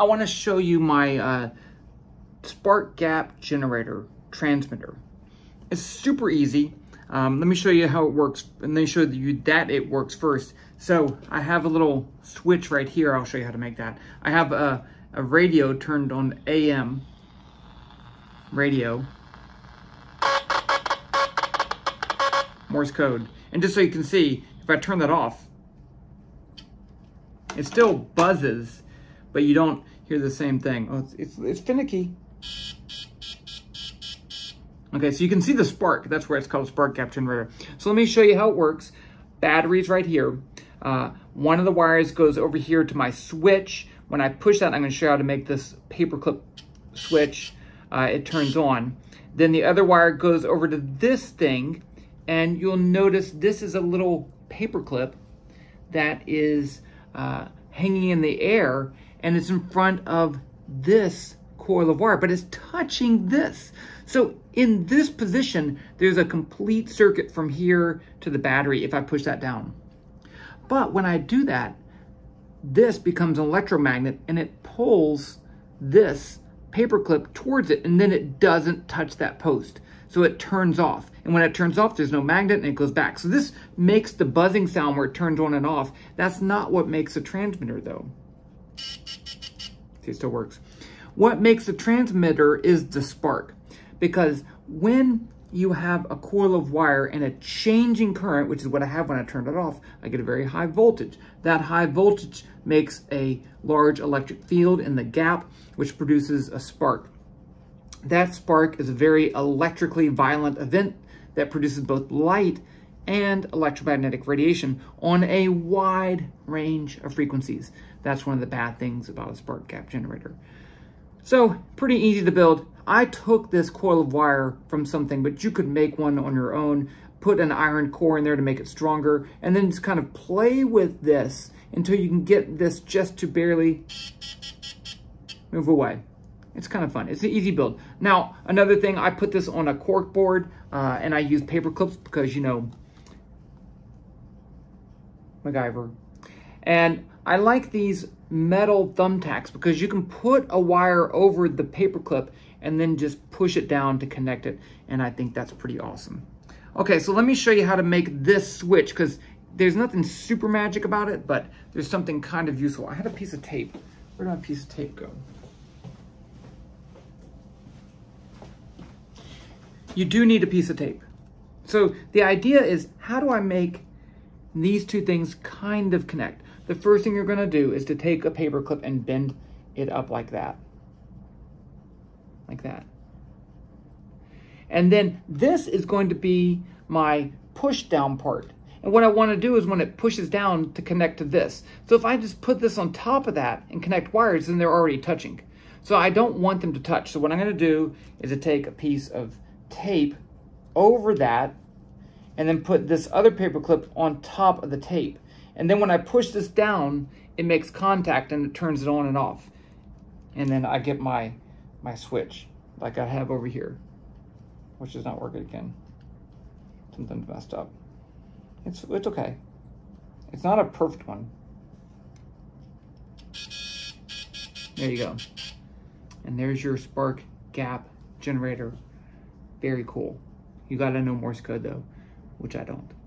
I want to show you my uh, spark gap generator transmitter. It's super easy. Um, let me show you how it works and then show you that it works first. So I have a little switch right here. I'll show you how to make that. I have a, a radio turned on AM radio. Morse code. And just so you can see, if I turn that off, it still buzzes, but you don't hear the same thing. Oh, it's, it's, it's finicky. Okay, so you can see the spark. That's where it's called spark gap generator. So let me show you how it works. Batteries right here. Uh, one of the wires goes over here to my switch. When I push that, I'm going to show you how to make this paperclip switch. Uh, it turns on. Then the other wire goes over to this thing, and you'll notice this is a little paperclip that is uh, hanging in the air, and it's in front of this coil of wire, but it's touching this. So in this position, there's a complete circuit from here to the battery if I push that down. But when I do that, this becomes an electromagnet and it pulls this paperclip towards it and then it doesn't touch that post. So it turns off. And when it turns off, there's no magnet and it goes back. So this makes the buzzing sound where it turns on and off. That's not what makes a transmitter though. See, it still works. What makes a transmitter is the spark. Because when you have a coil of wire and a changing current, which is what I have when I turn it off, I get a very high voltage. That high voltage makes a large electric field in the gap, which produces a spark. That spark is a very electrically violent event that produces both light and electromagnetic radiation on a wide range of frequencies. That's one of the bad things about a spark gap generator. So pretty easy to build. I took this coil of wire from something, but you could make one on your own, put an iron core in there to make it stronger, and then just kind of play with this until you can get this just to barely move away. It's kind of fun. It's an easy build. Now, another thing, I put this on a cork board, uh, and I use paper clips because, you know, MacGyver. And I like these metal thumbtacks because you can put a wire over the paperclip and then just push it down to connect it. And I think that's pretty awesome. Okay, so let me show you how to make this switch because there's nothing super magic about it, but there's something kind of useful. I had a piece of tape. Where did my piece of tape go? You do need a piece of tape. So the idea is how do I make these two things kind of connect? The first thing you're gonna do is to take a paper clip and bend it up like that. Like that. And then this is going to be my push down part. And what I want to do is when it pushes down to connect to this. So if I just put this on top of that and connect wires, then they're already touching. So I don't want them to touch. So what I'm going to do is to take a piece of tape over that and then put this other paper clip on top of the tape. And then when I push this down, it makes contact and it turns it on and off. And then I get my, my switch like I have over here, which is not working again. Something's messed up. It's, it's okay. It's not a perfect one. There you go. And there's your spark gap generator. Very cool. You gotta know Morse code though, which I don't.